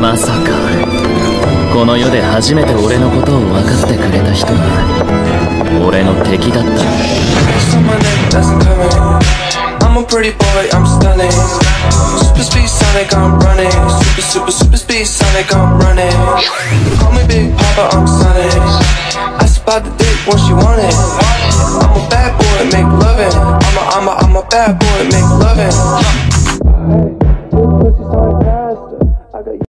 まさかこの世で初めて俺のことを分かってくれた人が俺の敵だった I'm a pretty boy, I'm stunning. Super speed Sonic, I'm running. Super, super, super speed Sonic, I'm running. Call me Big Papa, I'm Sonic. I spot the dick when she want it. I'm a bad boy, make loving. I'm a, I'm a, I'm a bad boy, make loving.